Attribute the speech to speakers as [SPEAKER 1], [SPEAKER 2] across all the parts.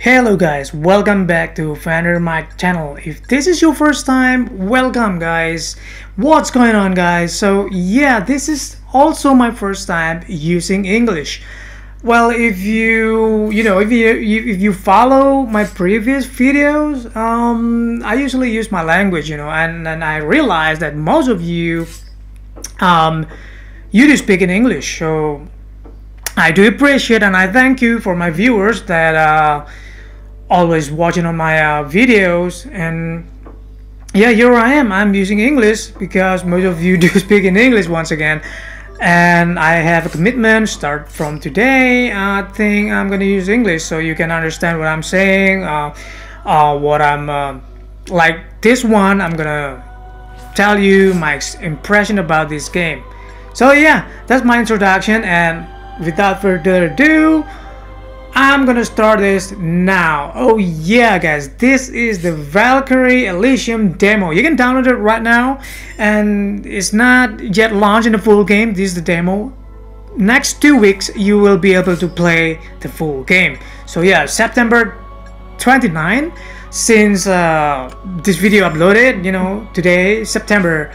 [SPEAKER 1] Hello guys, welcome back to Fenrir Mike channel. If this is your first time, welcome guys. What's going on guys? So yeah, this is also my first time using English. Well, if you you know if you if you follow my previous videos, um, I usually use my language, you know, and and I realize that most of you um, you do speak in English, so I do appreciate and I thank you for my viewers that uh, always watching on my uh, videos and yeah here I am. I'm using English because most of you do speak in English once again and I have a commitment start from today I think I'm gonna use English so you can understand what I'm saying uh, uh, what I'm uh, like this one I'm gonna tell you my impression about this game. So yeah that's my introduction and without further ado I'm gonna start this now. Oh yeah guys, this is the Valkyrie Elysium demo. You can download it right now and it's not yet launched in the full game. This is the demo. Next two weeks you will be able to play the full game. So yeah, September 29 since uh, this video uploaded, you know, today, September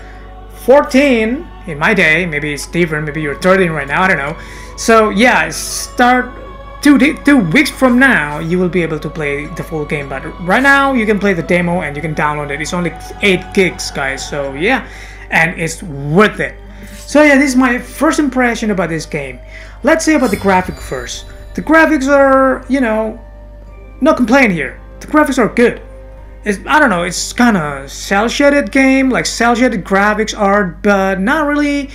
[SPEAKER 1] 14 in my day, maybe it's different, maybe you're 13 right now, I don't know. So yeah, start two, two weeks from now you will be able to play the full game but right now you can play the demo and you can download it. It's only 8 gigs guys so yeah and it's worth it. So yeah this is my first impression about this game. Let's say about the graphic first. The graphics are you know no complaint here. The graphics are good. It's, I don't know it's kind of cel shaded game like cel shaded graphics art but not really.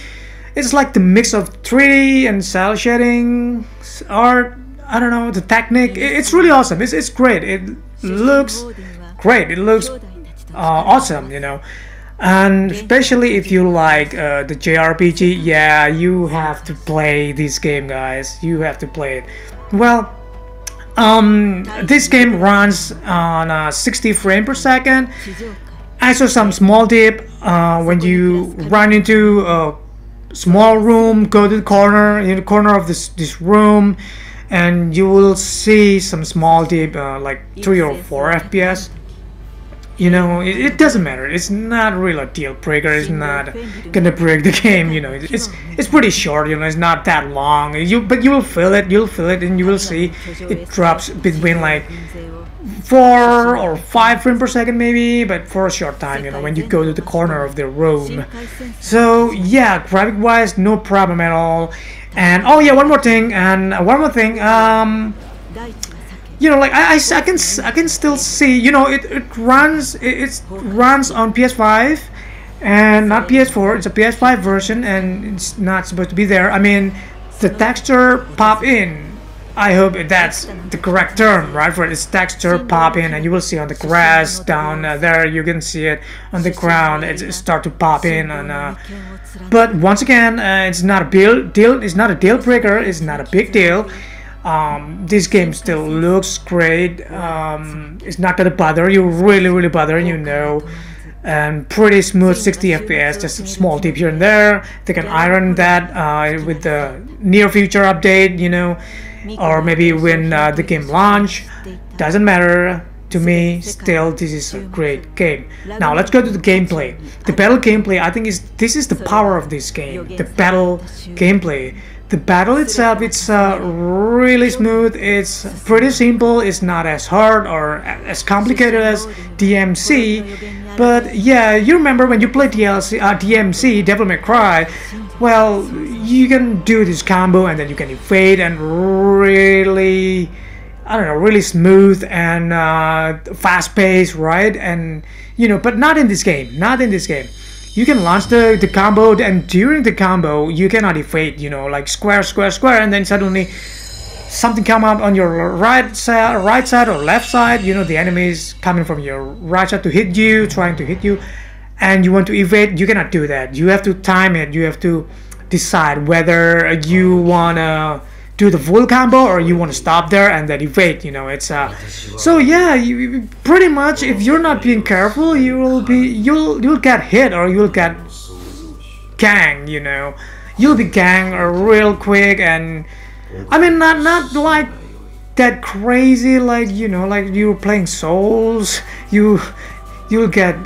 [SPEAKER 1] It's like the mix of 3D and cel shading art I don't know the technique. It's really awesome. It's it's great. It looks great. It looks uh, awesome. You know, and especially if you like uh, the JRPG, yeah, you have to play this game, guys. You have to play it. Well, um, this game runs on uh, 60 frame per second. I saw some small dip uh, when you run into a small room, go to the corner in the corner of this this room and you will see some small dip uh, like 3 or 4 fps you know it, it, doesn't matter. It's not really a deal breaker. It's not gonna break the game you know. It's it's pretty short you know. It's not that long. You but you will feel it. You'll feel it and you will see it drops between like four or five frames per second maybe but for a short time you know when you go to the corner of the room so yeah graphic wise no problem at all and oh yeah, one more thing, and one more thing. Um, you know, like I, I, I can I can still see. You know, it, it runs it, it runs on PS5 and not PS4. It's a PS5 version, and it's not supposed to be there. I mean, the texture pop in I hope that's the correct term, right? For its texture popping, and you will see on the grass down uh, there. You can see it on the ground. It start to pop in, and uh, but once again, uh, it's not a deal. Deal. It's not a deal breaker. It's not a big deal. Um, this game still looks great. Um, it's not gonna bother you. Really, really bother you know. And pretty smooth 60 FPS, just a small dip here and there. They can iron that uh, with the near future update, you know or maybe when uh, the game launch doesn't matter to me still this is a great game. now let's go to the gameplay. the battle gameplay i think is this is the power of this game the battle gameplay the battle itself it's uh, really smooth. It's pretty simple. It's not as hard or as complicated as dmc but yeah you remember when you play DLC, uh, dmc devil may cry? Well you can do this combo and then you can evade and really I don't know really smooth and uh, fast paced right? And you know but not in this game not in this game you can launch the, the combo and during the combo you cannot evade you know like square square square and then suddenly something come up on your right side right side or left side you know the enemy is coming from your right side to hit you trying to hit you and you want to evade. You cannot do that. You have to time it. You have to decide whether you want to do the full combo or you want to stop there and then evade you know it's uh so yeah you pretty much if you're not being careful you will be you'll you'll get hit or you'll get gang you know. You'll be gang real quick and i mean not not like that crazy like you know like you're playing souls you you'll get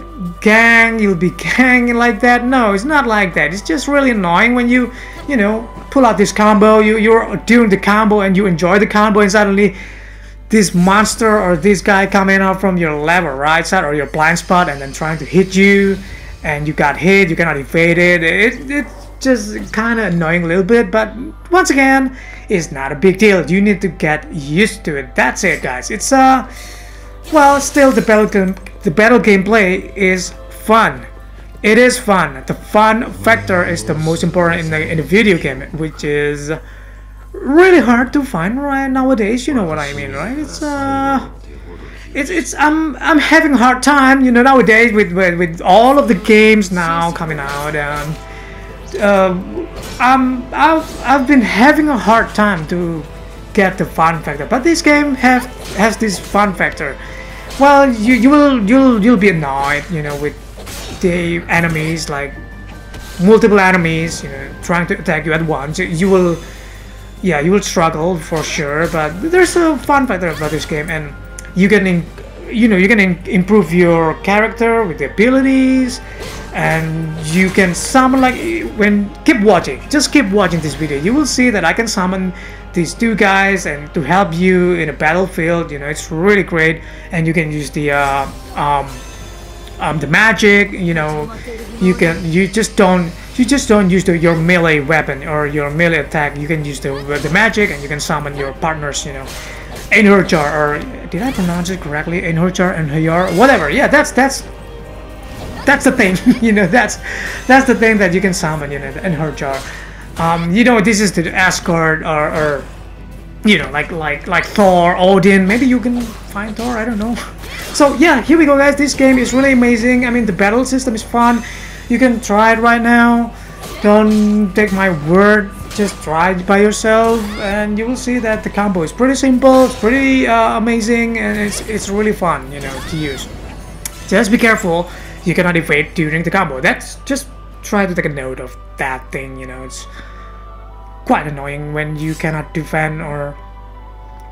[SPEAKER 1] gang you'll be gang like that. No it's not like that. It's just really annoying when you you know pull out this combo. You you're doing the combo and you enjoy the combo and suddenly this monster or this guy coming out from your left or right side or your blind spot and then trying to hit you and you got hit you cannot evade it. It, it just kind of annoying a little bit but once again it's not a big deal. You need to get used to it. That's it guys. It's uh well still the battle the battle gameplay is fun it is fun the fun factor is the most important in the in the video game which is really hard to find right nowadays you know what i mean right it's uh it's it's I'm I'm having a hard time, you know, nowadays with with, with all of the games now coming out. Um, uh, I've I've been having a hard time to get the fun factor, but this game have has this fun factor. Well, you you will you'll you'll be annoyed, you know, with the enemies like multiple enemies, you know, trying to attack you at once. You will, yeah, you will struggle for sure. But there's a fun factor about this game, and you can you know you can improve your character with the abilities and you can summon like when keep watching just keep watching this video you will see that I can summon these two guys and to help you in a battlefield you know it's really great and you can use the uh, um, um, the magic you know you can you just don't you just don't use the, your melee weapon or your melee attack you can use the, the magic and you can summon your partners you know Einherjar, or did I pronounce it correctly? Einherjar and Hayar, whatever. Yeah, that's that's that's the thing. you know, that's that's the thing that you can summon. You know, Einherjar. Um, you know, this is the Asgard or, or you know, like like like Thor, Odin. Maybe you can find Thor. I don't know. So yeah, here we go, guys. This game is really amazing. I mean, the battle system is fun. You can try it right now. Don't take my word just try it by yourself and you will see that the combo is pretty simple it's pretty uh, amazing and it's it's really fun you know to use just be careful you cannot evade during the combo that's just try to take a note of that thing you know it's quite annoying when you cannot defend or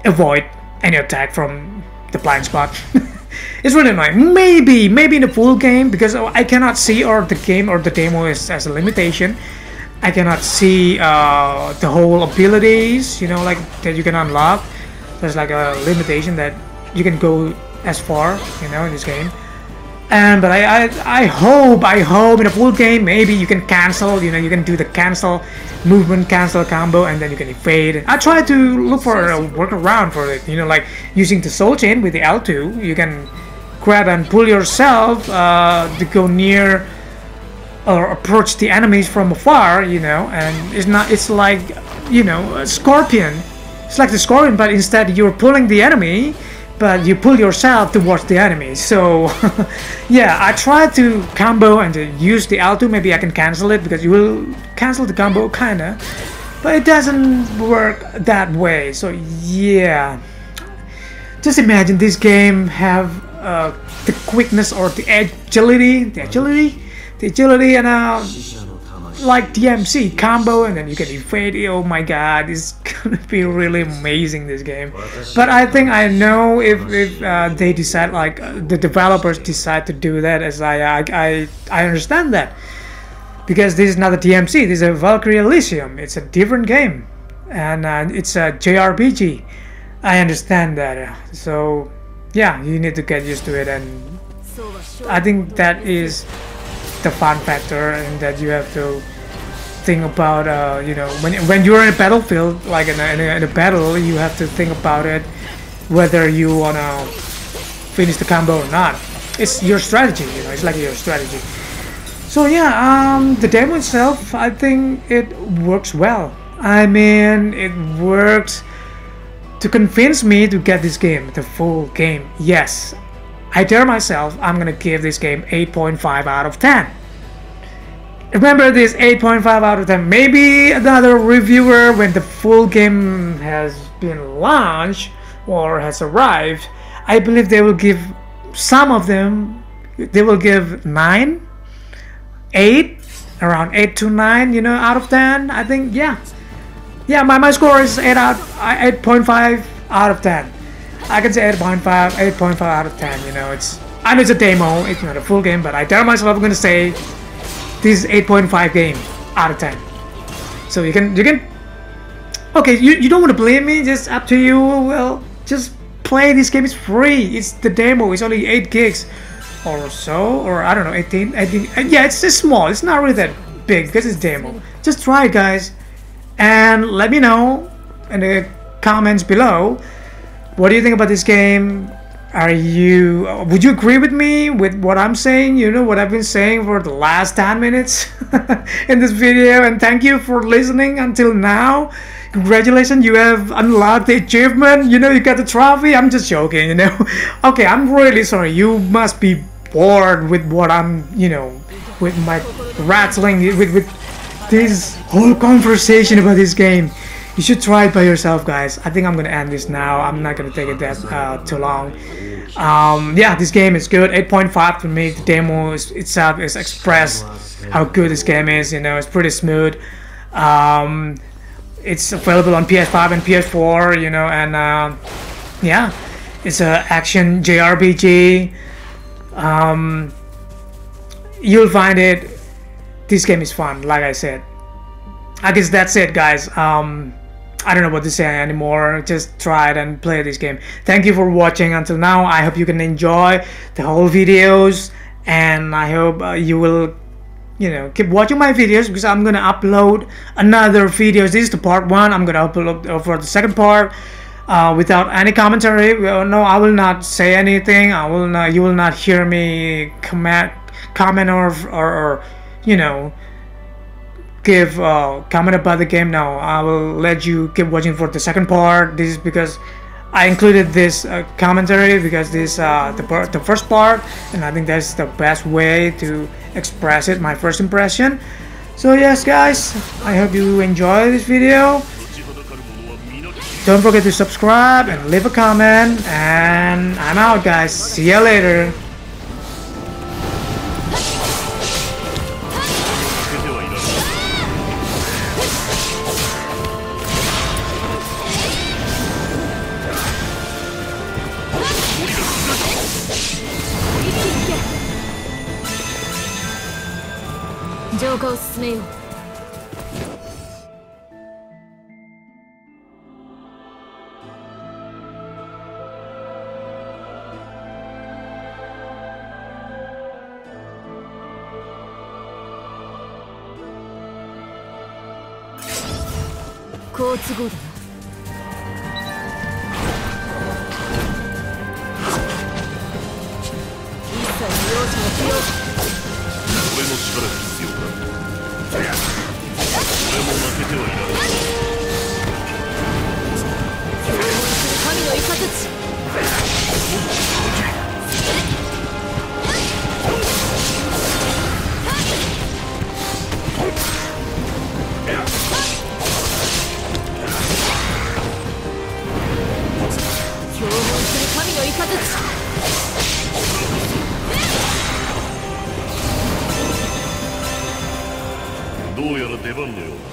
[SPEAKER 1] avoid any attack from the blind spot it's really annoying maybe maybe in the full game because I cannot see or the game or the demo is as a limitation I cannot see uh, the whole abilities, you know, like that you can unlock. There's like a limitation that you can go as far, you know, in this game. And but I, I I hope I hope in a full game maybe you can cancel, you know, you can do the cancel movement cancel combo and then you can evade. I try to look for a workaround for it, you know, like using the soul chain with the L2, you can grab and pull yourself uh, to go near or approach the enemies from afar, you know, and it's not, it's like, you know, a scorpion. It's like the scorpion, but instead you're pulling the enemy, but you pull yourself towards the enemy. So, yeah, I try to combo and use the L2. Maybe I can cancel it because you will cancel the combo, kinda. But it doesn't work that way. So, yeah. Just imagine this game have uh, the quickness or the agility, the agility the agility and uh, like DMC combo and then you can evade it. Oh my god, it's gonna be really amazing this game. But I think I know if, if uh, they decide like uh, the developers decide to do that as I, I, I, I understand that. Because this is not a DMC, this is a Valkyrie Elysium. It's a different game. And uh, it's a JRPG. I understand that. So yeah, you need to get used to it and I think that is the fun factor and that you have to think about uh, you know when when you're in a battlefield like in a, in, a, in a, battle you have to think about it whether you wanna finish the combo or not. It's your strategy you know it's like your strategy. So yeah um, the demo itself I think it works well. I mean it works to convince me to get this game the full game. Yes I dare myself, I'm gonna give this game 8.5 out of 10. Remember this 8.5 out of 10. Maybe another reviewer when the full game has been launched or has arrived, I believe they will give some of them, they will give 9, 8, around 8 to 9, you know, out of 10. I think, yeah. Yeah, my, my score is 8 out, 8.5 out of 10. I can say 8.5, 8.5 out of 10. You know, it's I know it's a demo, it's not a full game, but I tell myself I'm gonna say this is 8.5 game out of 10. So you can you can okay you, you don't want to blame me just up to you well just play this game it's free it's the demo it's only 8 gigs or so or I don't know 18 18 uh, yeah it's just small it's not really that big because it's demo just try it guys and let me know in the comments below what do you think about this game? Are you would you agree with me with what i'm saying? You know what i've been saying for the last 10 minutes in this video and thank you for listening until now. Congratulations you have unlocked the achievement. You know you got the trophy. I'm just joking you know. Okay i'm really sorry. You must be bored with what i'm you know with my rattling with with this whole conversation about this game you should try it by yourself guys. I think i'm gonna end this now. I'm not gonna take it that uh, too long. Um, yeah this game is good. 8.5 for me. The demo is, itself is express how good this game is you know it's pretty smooth. Um, it's available on ps5 and ps4 you know and uh, yeah it's a action jrpg um, you'll find it. This game is fun like i said. I guess that's it guys. Um, I don't know what to say anymore. Just try it and play this game. Thank you for watching until now. I hope you can enjoy the whole videos and I hope uh, you will you know keep watching my videos because I'm gonna upload another videos. This is the part one. I'm gonna upload for the second part uh, without any commentary. No, I will not say anything. I will not. You will not hear me comment comment or or, or you know give uh, comment about the game now. I will let you keep watching for the second part. This is because I included this uh, commentary because this uh, the the first part, and I think that's the best way to express it. My first impression. So yes, guys, I hope you enjoy this video. Don't forget to subscribe and leave a comment. And I'm out, guys. See you later. どうやら出番のようだ。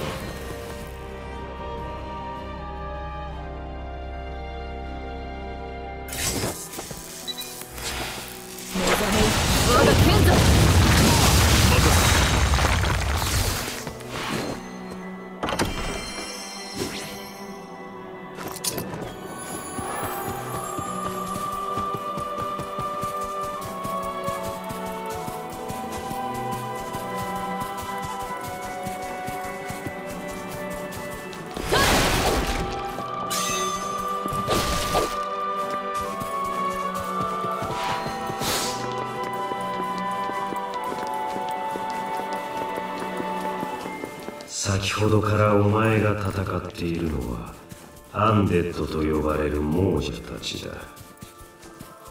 [SPEAKER 1] デッドと呼ばれる亡者たちだ。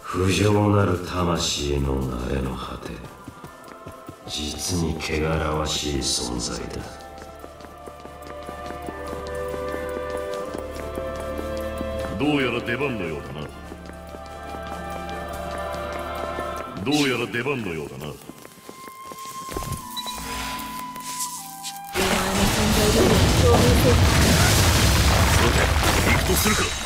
[SPEAKER 1] 不浄なる魂の慣れの果て実に汚らわしい存在だ。どうやら出番のようだな。どうやら出番のようだな。するか。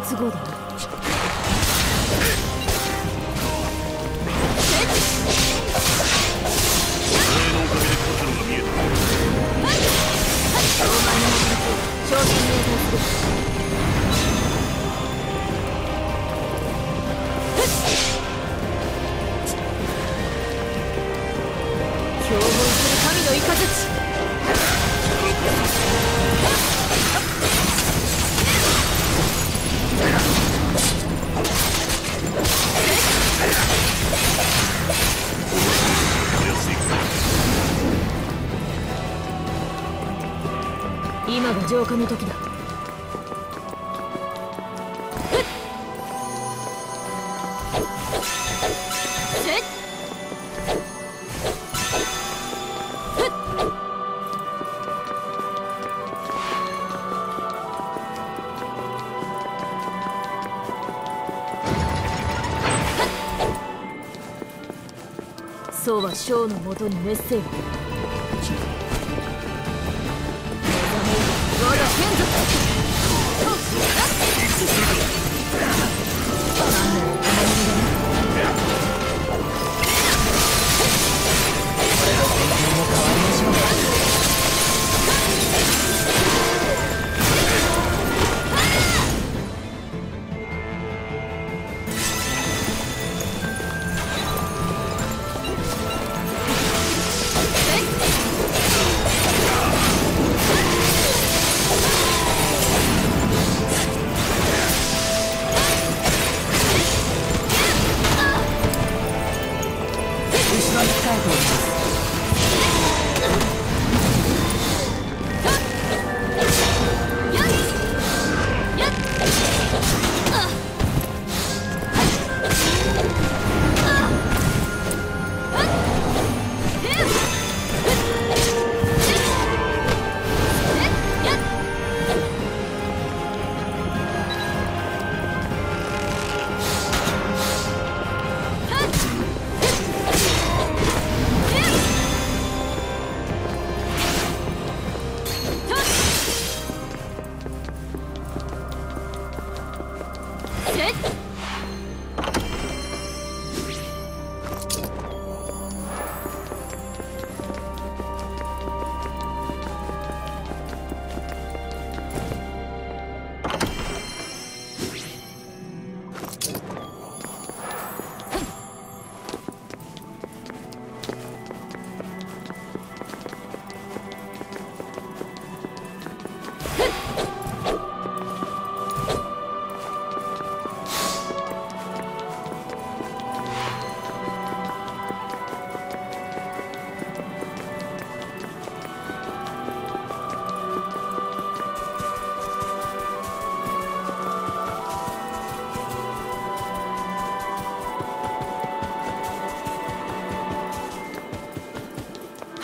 [SPEAKER 2] 都自。化の時だ。そうはショーのもとにメッセージ
[SPEAKER 3] Let's go. です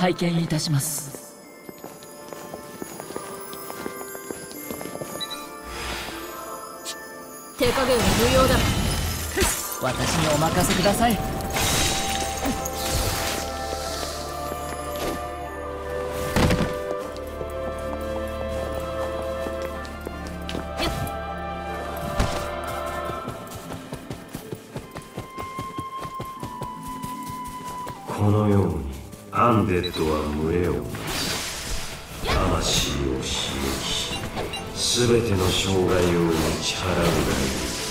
[SPEAKER 3] 拝見いたします。
[SPEAKER 2] 手加減は無用だ。
[SPEAKER 3] 私にお任せください
[SPEAKER 4] 障害を打ち払うがいい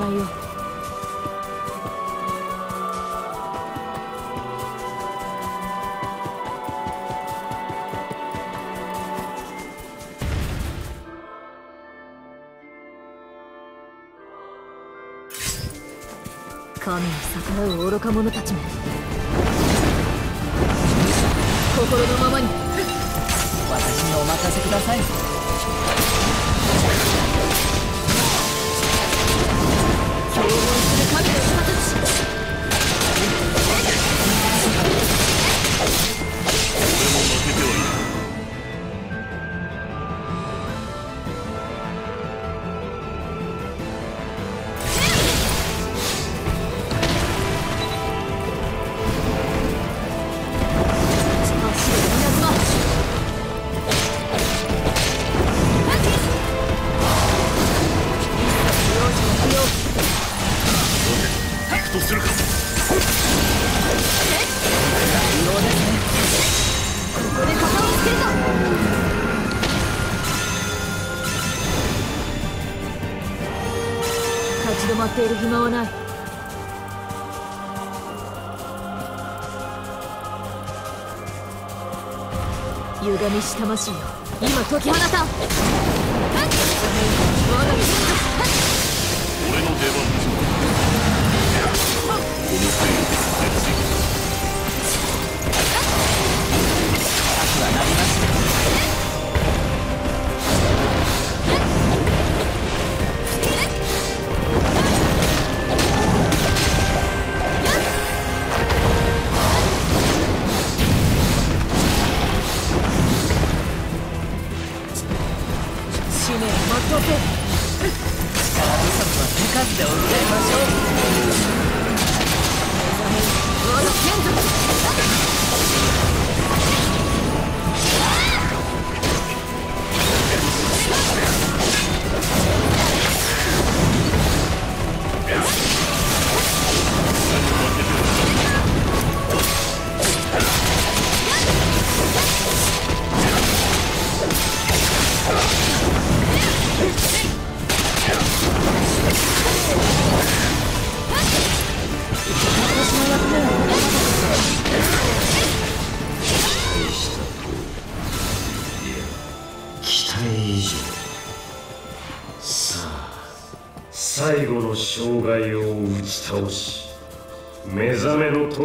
[SPEAKER 3] ない
[SPEAKER 5] よ。神に逆らう愚か者たちも。心のままに。
[SPEAKER 6] 私にお任せください。
[SPEAKER 5] している不満を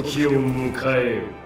[SPEAKER 4] 時を迎えよ。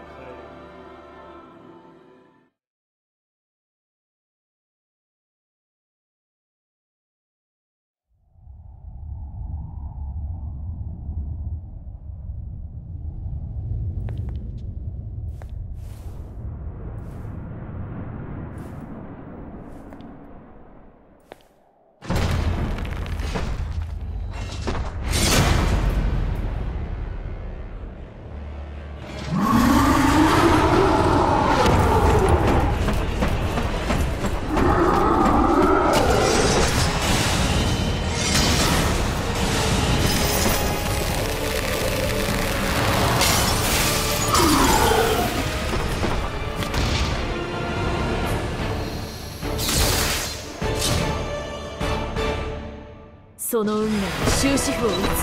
[SPEAKER 5] その運命終止符を打つ。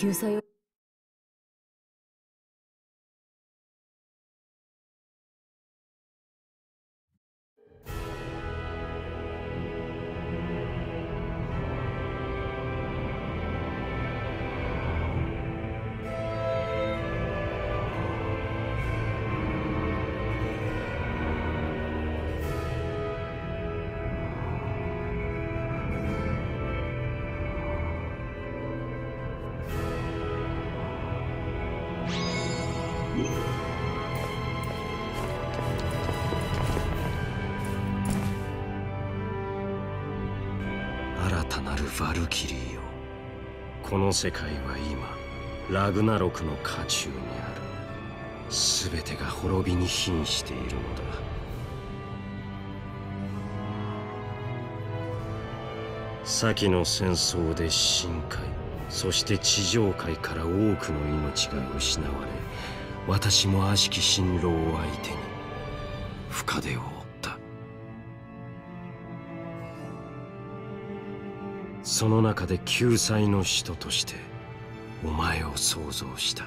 [SPEAKER 2] 救済を
[SPEAKER 4] ァルキリーよ。この世界は今ラグナロクの渦中にある。全てが滅びに瀕しているのだ。先の戦争で深海そして地上界から多くの命が失われ私も悪しき辛労を相手に深手をその中で救済の使徒としてお前を想像した。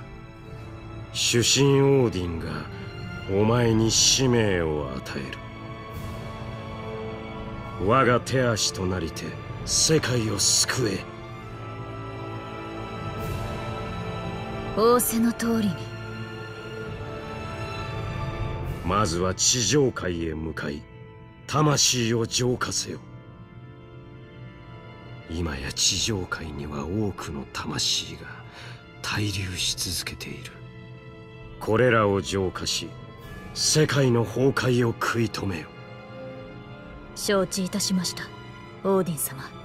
[SPEAKER 4] 主神オーディンがお前に使命を与える。我が手足となりて世界を救え。
[SPEAKER 2] 仰せの通りに。
[SPEAKER 4] まずは地上界へ向かい魂を浄化せよ今や地上界には多くの魂が滞留し続けている。これらを浄化し世界の崩壊を食い止めよ。
[SPEAKER 2] 承知いたしました。オーディン様。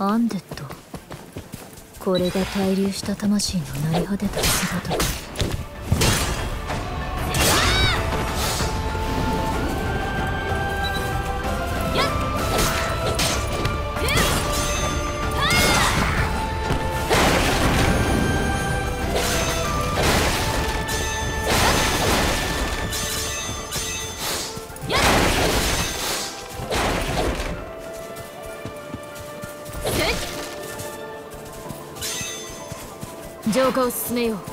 [SPEAKER 2] アンデッド。これが滞留した魂の成り果てた姿か。go, snail.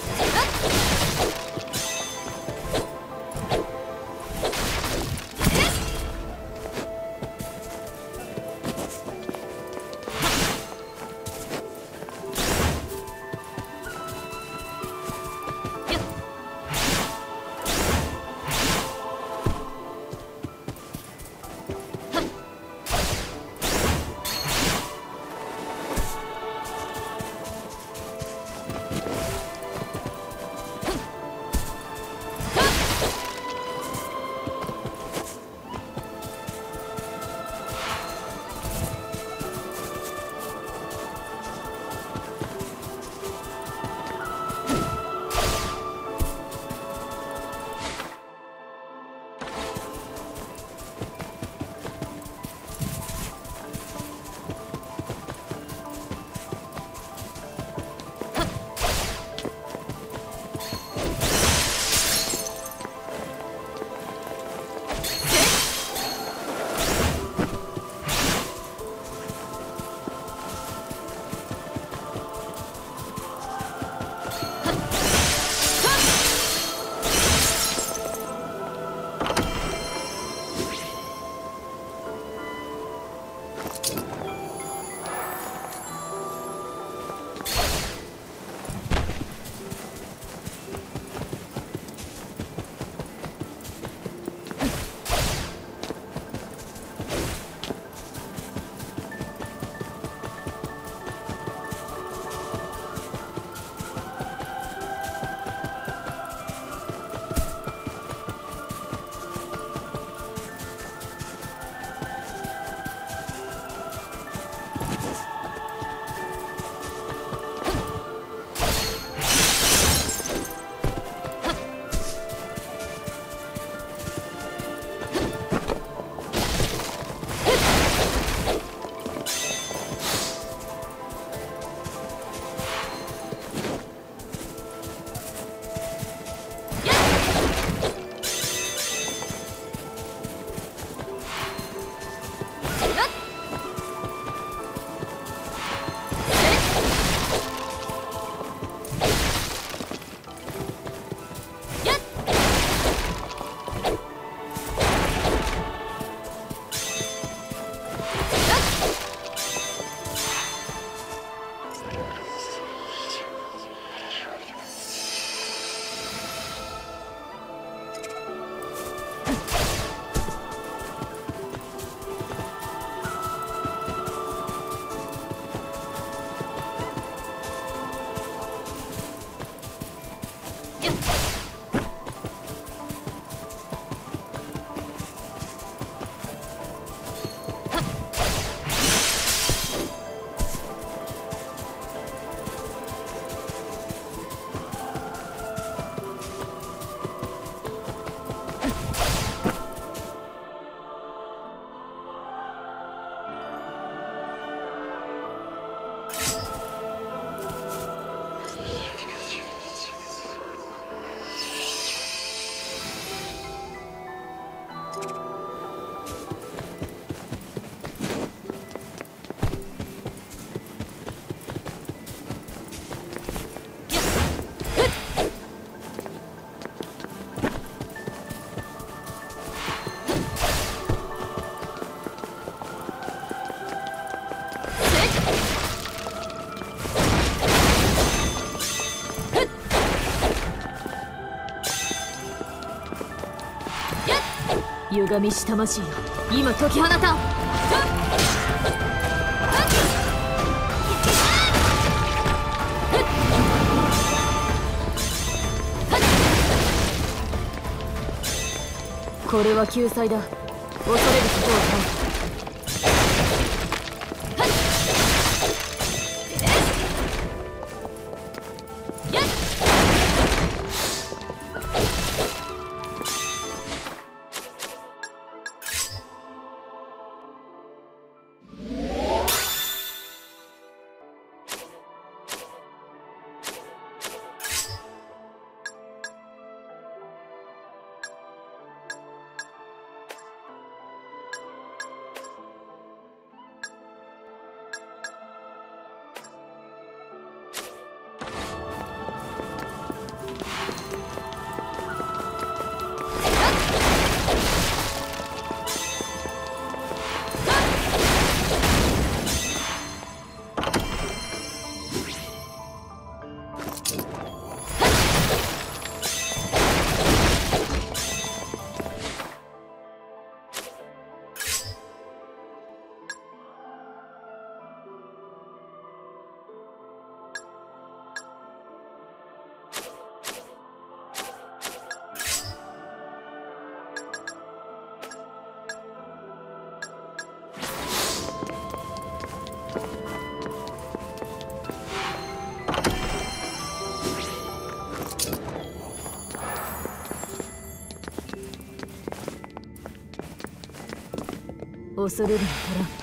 [SPEAKER 2] 歪みし魂よ今解き放たん。これは救済だ。恐れることはない。恐れるに足らん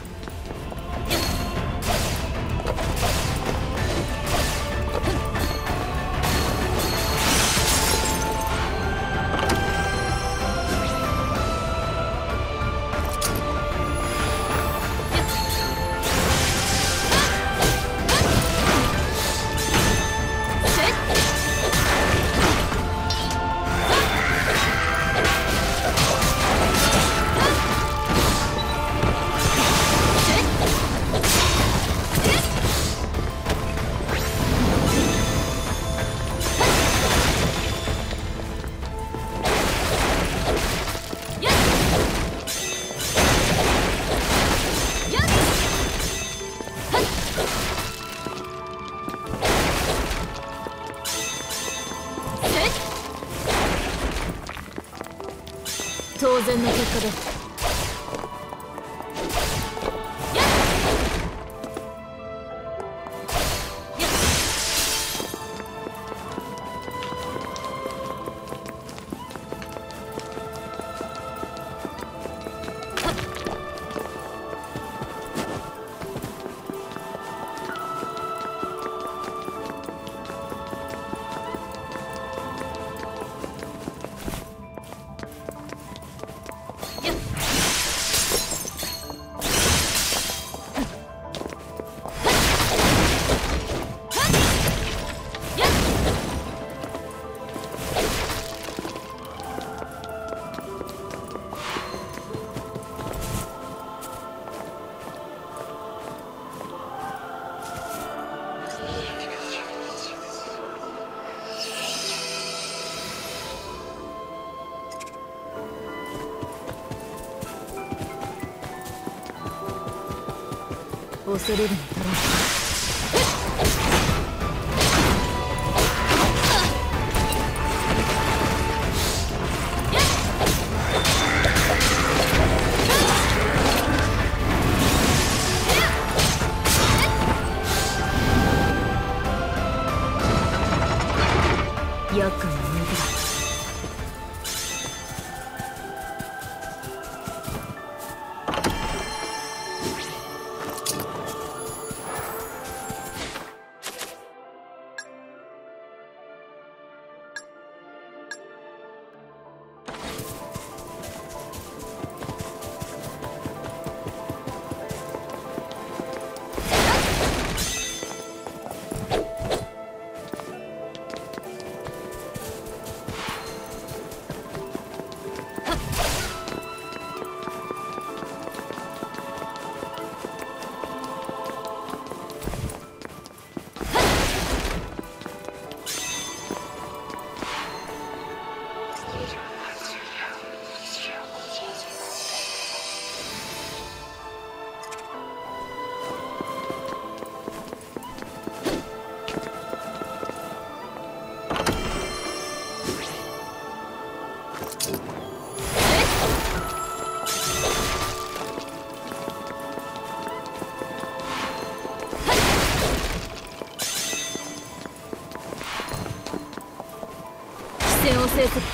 [SPEAKER 2] 恐れる 視線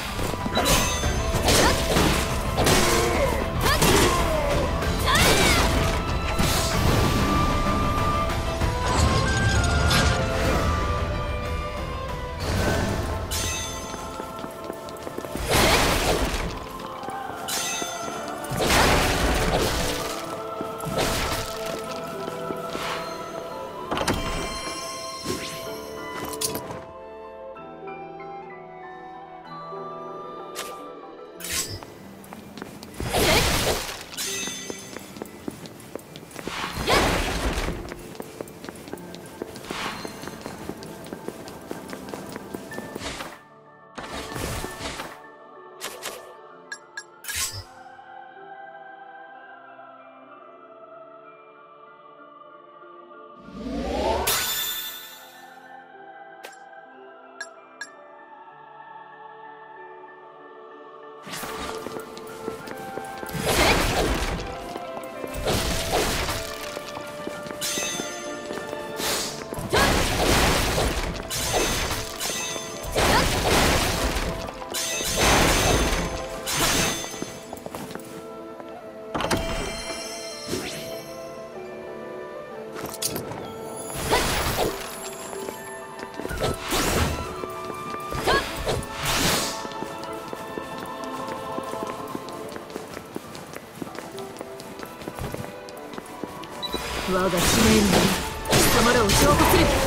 [SPEAKER 2] 我が使命になり貴様らを消化する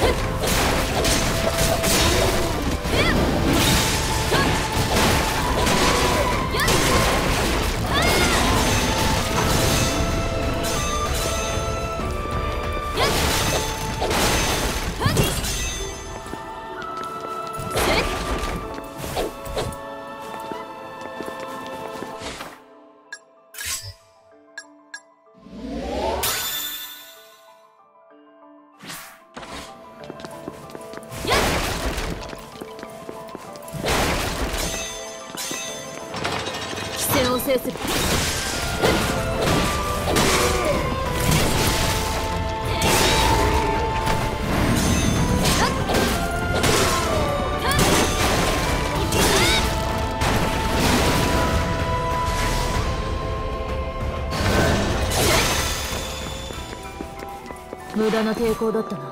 [SPEAKER 2] 駄な抵抗だったな。